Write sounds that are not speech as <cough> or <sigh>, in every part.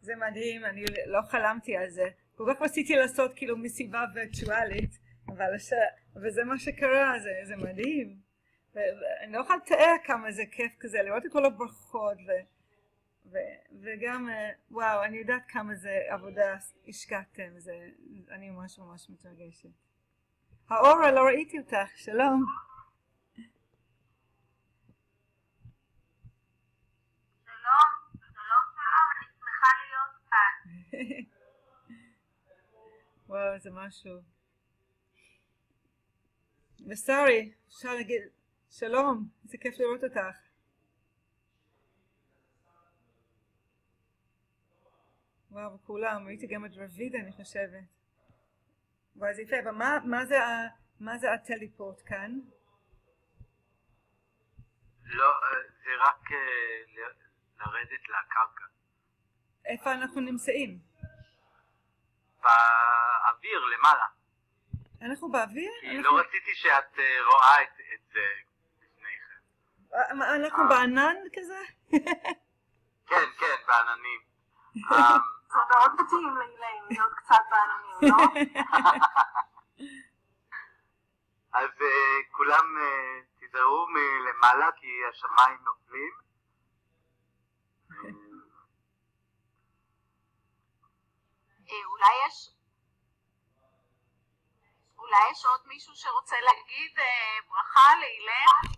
זה מדהים, אני לא חלמתי על זה. כל כך רציתי לעשות כאילו מסיבה וירטואלית, אבל, הש... אבל זה מה שקרה, זה, זה מדהים. ואני לא יכולה לתאר כמה זה כיף כזה, לראות את כל הברכות, ו... ו... וגם, אה, וואו, אני יודעת כמה זה עבודה השקעתם, זה... אני ממש ממש מתרגשת. האורה, לא ראיתי אותך, שלום. וואו, זה משהו. ושרי, אפשר להגיד שלום, איזה כיף לראות אותך. וואו, כולם, ראיתי גם את רביד, אני חושבת. וואי, זה יפה, אבל מה, מה, זה, מה זה הטליפורט כאן? לא, אה, זה רק אה, לרדת לקרקע. איפה אנחנו נמצאים? באוויר למעלה. אנחנו באוויר? כי אנחנו... לא רציתי שאת uh, רואה את, את זה לפניכם. אה, אנחנו בענן כזה? כן, כן, בעננים. <laughs> זה מאוד מתאים להיות קצת בעננים, לא? <laughs> אז כולם תיזהרו מלמעלה כי השמיים נופלים. אה, אולי יש... אולי יש עוד מישהו שרוצה להגיד אה, ברכה לאילן?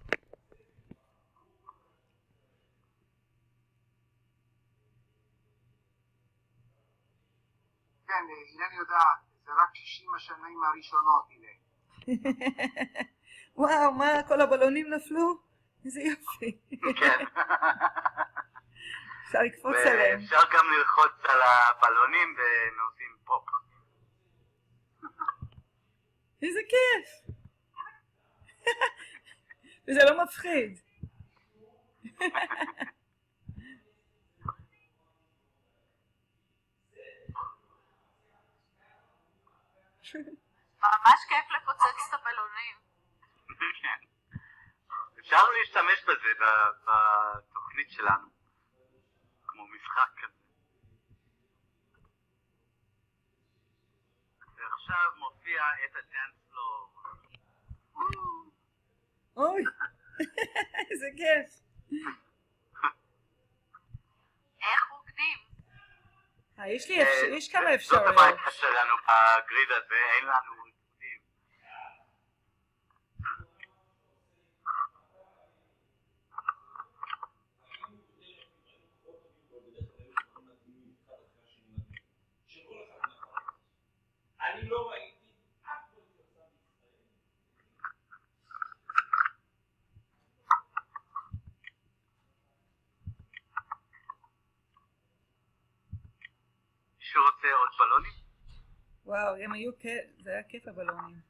כן, אילן יודעת, זה רק 60 השנים הראשונות, אילן. <laughs> וואו, מה, כל הבלונים נפלו? איזה יופי. כן. <laughs> אפשר לקפוץ עליהם. אפשר גם ללחוץ על הבלונים והם עושים פופ. איזה כיף. <laughs> וזה לא מפחיד. ממש כיף לפוצץ את הבלונים. אפשר להשתמש בזה בתוכנית שלנו. משחק כזה. ועכשיו מופיע את הדאנספלור. אוי, <laughs> איזה כיף. איך רוקדים? אה, יש לי, יש כמה אפשרויות. זאת הבעיה שלנו בגריד הזה, אין לנו אני לא ראיתי אף שעושה בישראל. מישהו רוצה עוד בלונים? וואו, הם היו כיף, זה היה כיף הבלונים.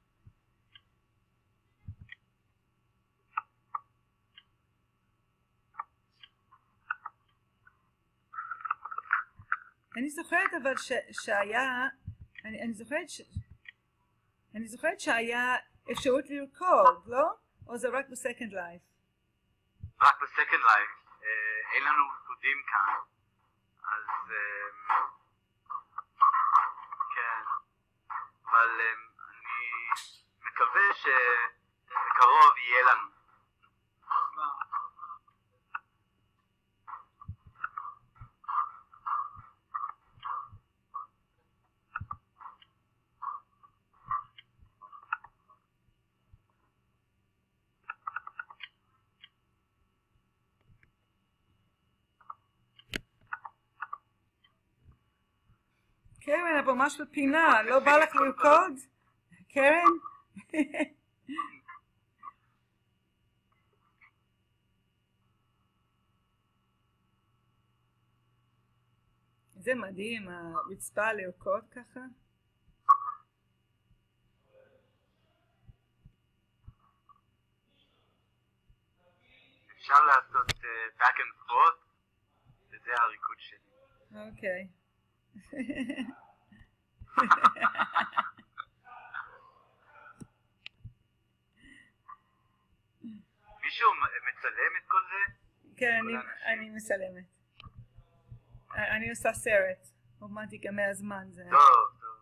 אני זוכרת אבל ש, שהיה אני, אני זוכרת ש... אני זוכרת שהיה אפשרות לרקוד, לא? או זה רק בסקנד לייף? רק בסקנד לייף. אה, אין לנו ריקודים כאן. אז... אה, כן. אבל אה, אני מקווה שבקרוב יהיה לנו. קרן, את ממש בפינה, לא בא לך לרקוד? קרן? <laughs> זה מדהים, הרצפה לרקוד ככה. אפשר לעשות uh, back and forth, וזה הריקוד שלי. אוקיי. Okay. <laughs> מישהו מצלם את כל זה? כן, אני, אני מצלמת. אני עושה סרט. עוד מעט ייגמר הזמן. זה... טוב, טוב.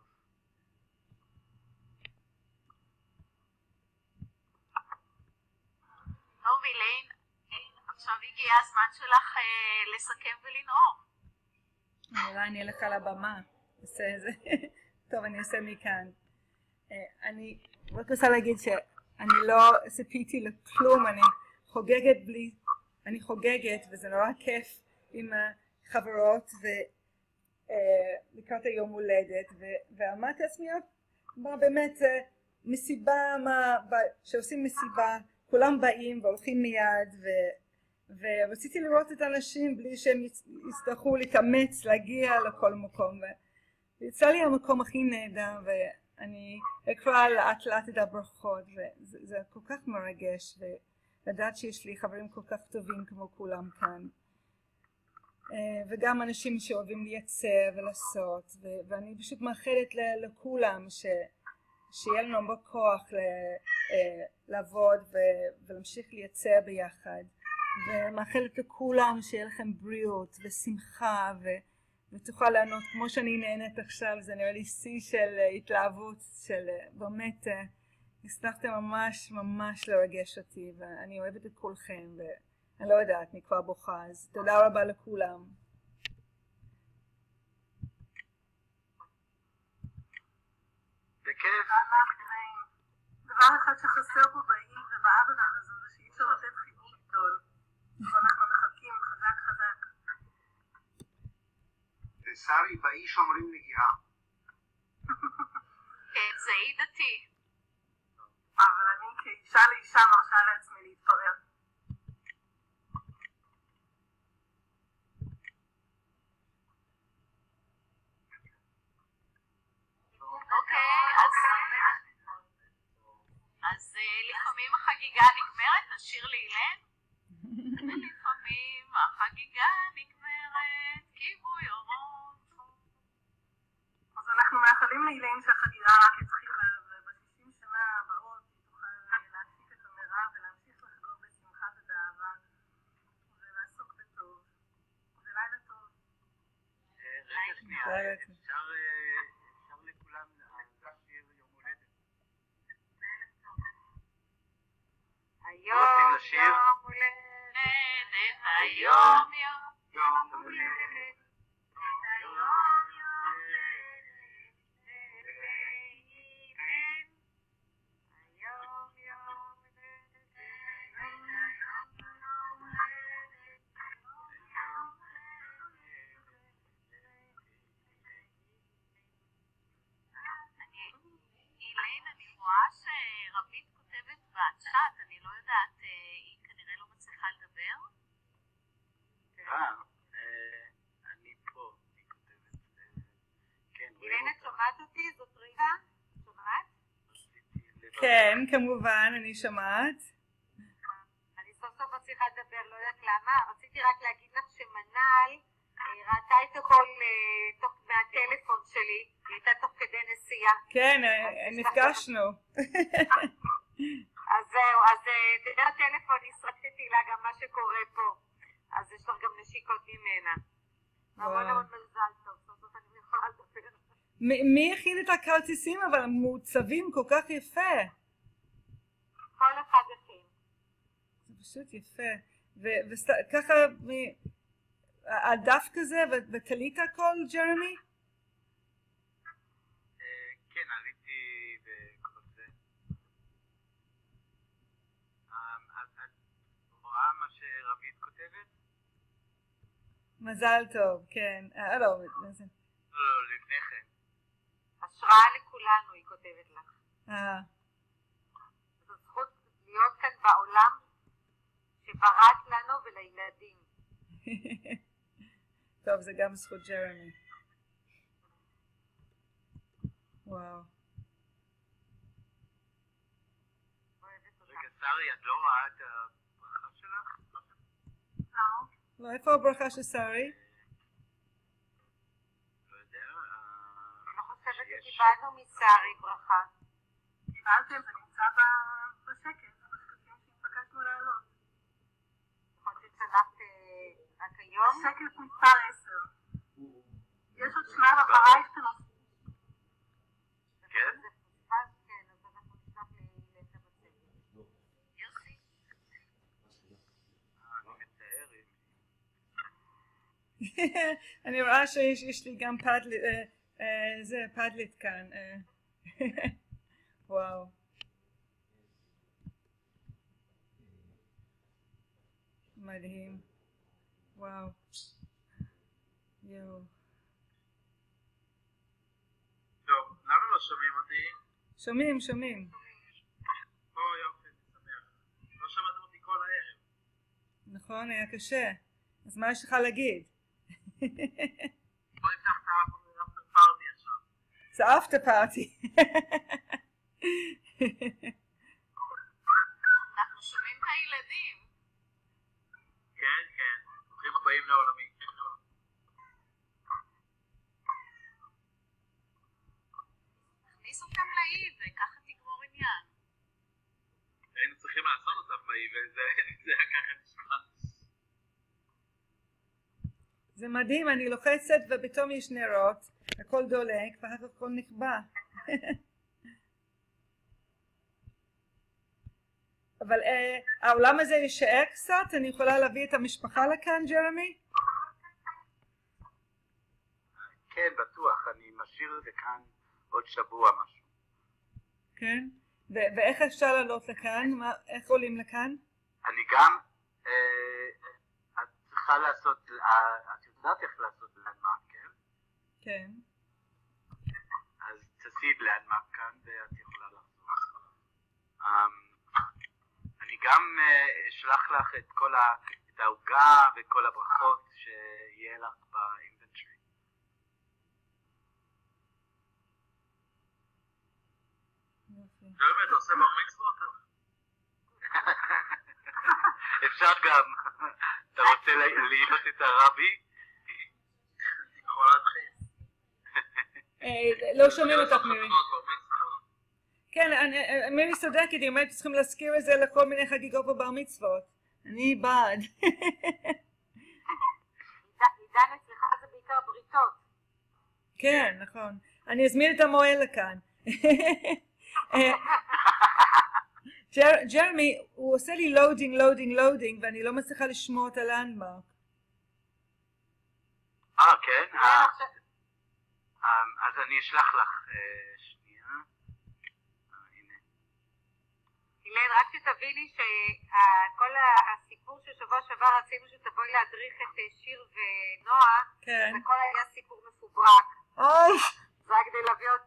טוב, אילן, עכשיו הגיע הזמן שלך אה, לסכם ולנאום. אולי אני אלך על הבמה. אעשה את זה. טוב, אני אעשה מכאן. אה, אני רק רוצה להגיד שאני לא ציפיתי לכלום, אני חוגגת בלי... אני חוגגת, וזה נורא כיף עם החברות, ולקראת היום הולדת, ואמרתי לעצמי, מה באמת זה מסיבה, מה, שעושים מסיבה, כולם באים והולכים מיד, ו- ורציתי לראות את האנשים בלי שהם יצ- יצטרכו להתאמץ להגיע לכל מקום, ויצא לי המקום הכי נהדר, ואני אקרא לאט לאט את הברכות, וזה זה כל כך מרגש, ולדעת שיש לי חברים כל כך טובים כמו כולם כאן. אה, וגם אנשים שאוהבים לייצר ולעשות, ואני פשוט מאחלת לכולם ש... שיהיה לנו הרבה כוח ל- אה, לעבוד ו- ולהמשיך לייצר ביחד, ומאחלת לכולם שיהיה לכם בריאות ושמחה ו... ותוכל לענות כמו שאני נהנית עכשיו, זה נראה לי שיא של אה, התלהבות, של אה, באמת, אה, הצלחתם ממש ממש לרגש אותי, ואני אוהבת את כולכם, ואני לא יודעת, אני כבר בוכה, אז תודה רבה לכולם. דבר אחד שחסר פה בעיר ובעבודה הזו זה שאי אפשר לתת חיבור גדול. ושרי, באיש אומרים נגיעה. כן, זה אי דתי. אבל אני כאישה לאישה מרשה לעצמי להתפרע. אפשר אה, אפשר לכולם לשיר יום הולדת. רוצים לשיר? שומעת אותי? זאת ריבה? שומעת? כן, כמובן, אני שומעת. אני סוף סוף מצליחה לדבר, לא יודעת למה. רציתי רק להגיד לך שמנל אה, ראתה את הכל אה, מהטלפון שלי, היא הייתה תוך כדי נסיעה. כן, אה, נפגשנו. אז זהו, אז דרך הטלפון הסרטתי לה גם מה שקורה פה. אז יש לך גם נשיקות ממנה. המון. המון מזל טוב, סוף סוף אני יכולה לדבר. מ- מי הכין את הכרטיסים אבל הם מעוצבים כל כך יפה. כל אחד הכין. זה פשוט יפה. וככה, על דף כזה, ו- וטלית הכל, ג'רמי? אה, כן, עליתי וכל זה. את את רואה מה שרבית כותבת? מזל טוב, כן. אה, לא, זה... לא, לפני כן. השראה לכולנו, היא כותבת לך. אה, זו זכות להיות כאן בעולם שבראת לנו ולילדים. <laughs> טוב, זה גם זכות ג'רמי. וואו. רגע, שרי, את לא רואה את הברכה שלך? לא. לא, איפה הברכה של שרי? לא יודע. אה, אני לא שקיבלנו משרי ברכה. קיבלתם, זה נמצא בשקט, בשקטים שהתבקשנו להעלות. יכול להיות שצלחת אה, רק היום. שקט מספר 10. יש עוד שלב אחריי שאתם עושים. כן? כן? אה, <laughs> אני רואה שיש יש לי גם פדלית, אה, אה, זה פדלית כאן. אה. <laughs> וואו. מדהים. וואו. יואו. טוב, למה לא שומעים אותי? שומעים, שומעים. או יופי, שמח. לא שמעתם אותי כל הערב. נכון, היה קשה. אז מה יש לך להגיד? <laughs> זה אפטר פארטי. אנחנו שומעים את הילדים. כן, כן. ברוכים הבאים לעולמי. תכניס אותם לאי וככה תגמור עניין. היינו צריכים לעשות אותם באי, וזה זה היה ככה נשמע. זה מדהים, אני לוחצת ופתאום יש נרות, הכל דולק ואחר כך הכל נכבה. <laughs> אבל אה, העולם הזה יישאר קצת? אני יכולה להביא את המשפחה לכאן, ג'רמי? כן, בטוח, אני משאיר את זה כאן עוד שבוע משהו. כן. ו- ואיך אפשר לעלות לכאן? מה, איך עולים לכאן? אני גם, אה, את צריכה לעשות, אה, את יודעת איך לעשות? כן. אז תעשי לנדמרק כאן ואת יכולה לחזור. אמ, אני גם אה, אשלח לך את כל העוגה וכל הברכות שיהיה לך באינבנטרי. יופי. באמת, אתה עושה בר מצוות? <laughs> אפשר גם. אתה רוצה ל- להיות את הרבי? אני יכול להתחיל. אה, לא שומעים אותך מירי. כן, אני- אה, מירי צודקת, היא אומרת צריכים להזכיר את זה לכל מיני חגיגות ובר מצוות. אני בעד. עידן אצלך זה בעיקר בריתות. כן, נכון. אני אזמין את המוהל לכאן. אה, <laughs> ג'ר- ג'רמי, הוא עושה לי loading, loading, loading, ואני לא מצליחה לשמוע את ה landmark. אה, כן? אילן אה, עכשיו- אמ, אז אני אשלח לך. אה, שנייה. אה, הנה. אילן, רק שתביני שכל הסיפור של שבוע שעבר רצינו שתבואי להדריך את אה, שיר ונועה, כן. הכל היה סיפור מפוברק. אוי, זה היה כדי להביא עוד...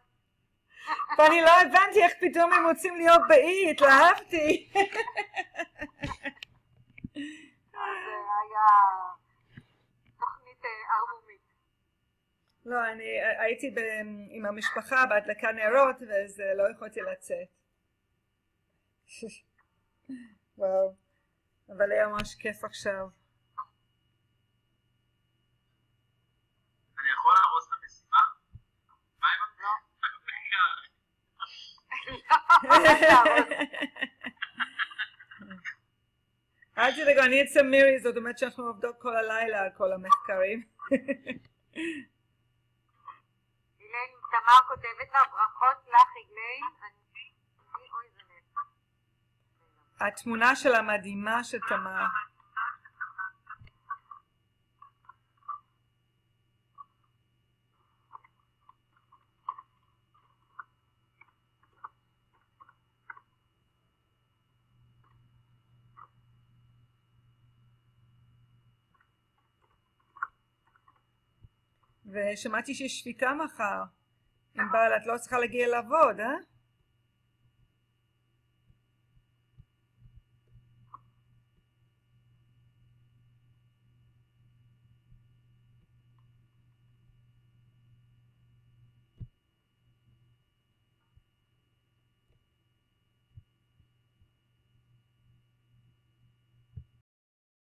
ואני לא הבנתי איך פתאום הם רוצים להיות באי, התלהבתי. זה היה לא, אני הייתי ב- עם המשפחה בהדלקה נרות, אז אה, לא יכולתי לצאת. <laughs> וואו. אבל היה ממש כיף עכשיו. אני יכול להרוס את המסיבה? מה עם אל תדאגו, אני אצל מירי, זאת אומרת שאנחנו עובדות כל הלילה על כל המחקרים. אילן, תמר כותבת לה ברכות לך, נס. התמונה שלה מדהימה של תמר. ושמעתי שיש שביתה מחר. ענבל, את לא צריכה להגיע לעבוד, אה?